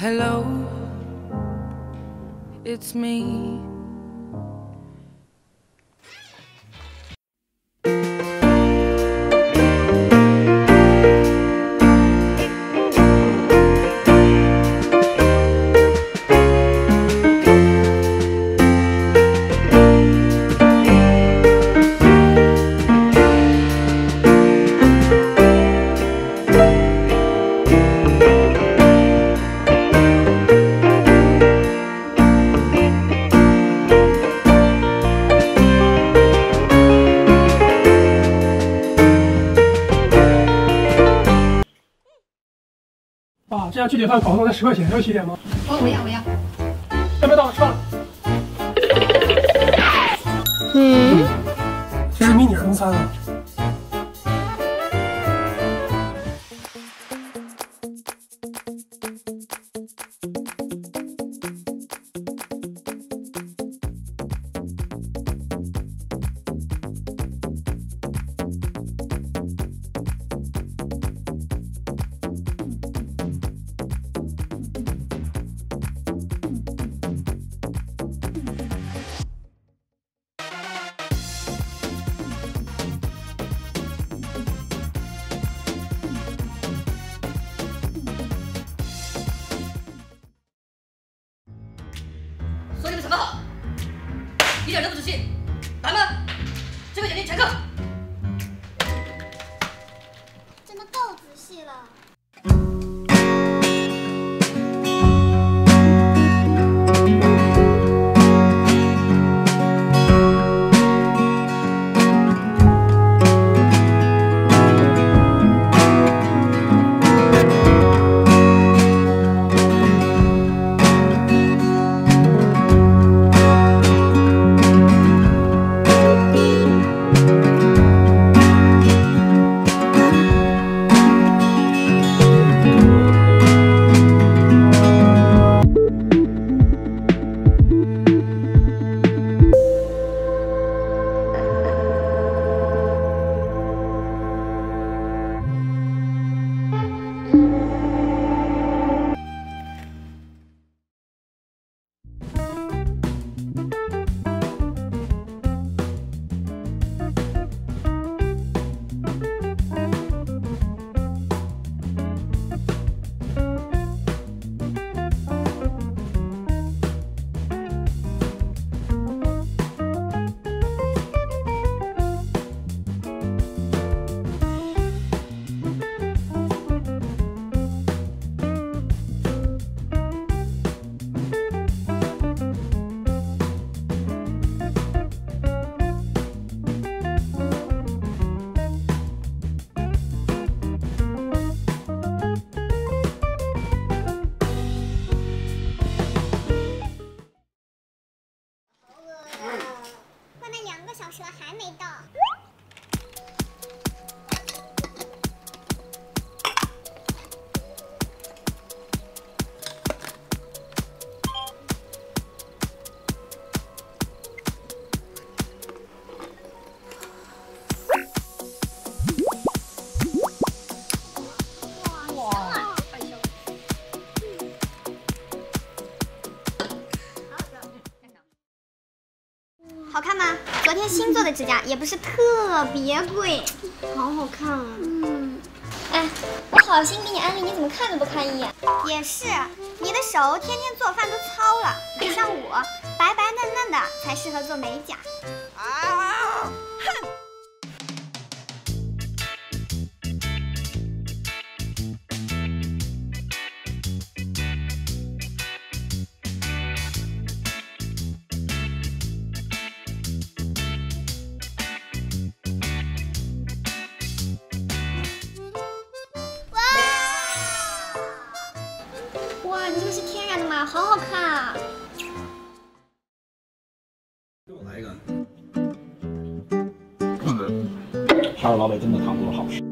Hello, it's me. 爸，这样去点饭搞弄才十块钱，要起点吗？哦，我要我要。要不要到吃饭？嗯，这是迷你儿童餐啊。来们，这个眼睛全看。真的够仔细了。小的指甲，也不是特别贵，好好看啊。嗯，哎，我好心给你安利，你怎么看都不看一眼？也是，你的手天天做饭都糙了，不像我，白白嫩嫩的才适合做美甲。好好看啊！给我来一个。还是老北京的糖葫芦好吃。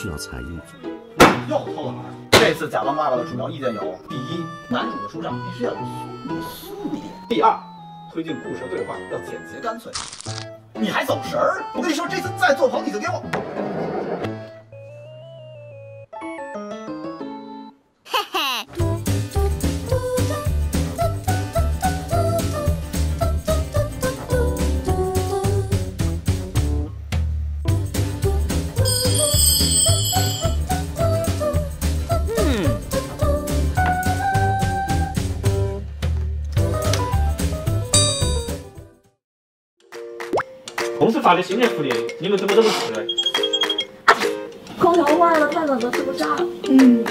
需要才艺。又偷懒。这次甲方爸爸的主要意见有：第一，男主的书上必须要有速度一点；第二，推进故事的对话要简洁干脆。你还走神儿？我跟你说，这次再做棚你就给我。公司发的新年福利，你们怎么都不吃？空调坏了，太冷了，吃不下。嗯，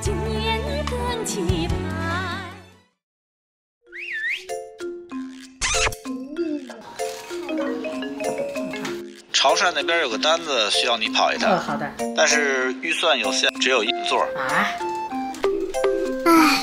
今年更期盼。潮汕那边有个单子需要你跑一趟，呃，好的。但是预算有限，只有一座。啊，咱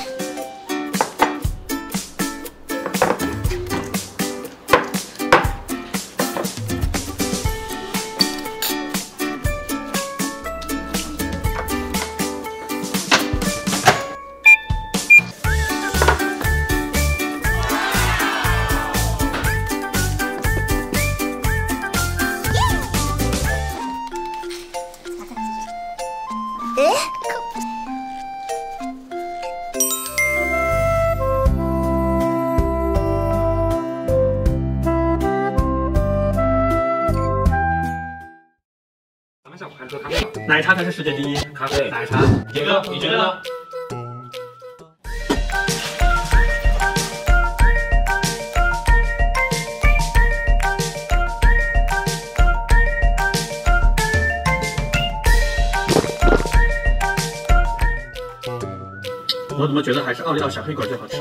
世界第一。咖啡，奶茶，杰哥，你觉得呢？我怎么觉得还是奥利奥小黑管最好吃？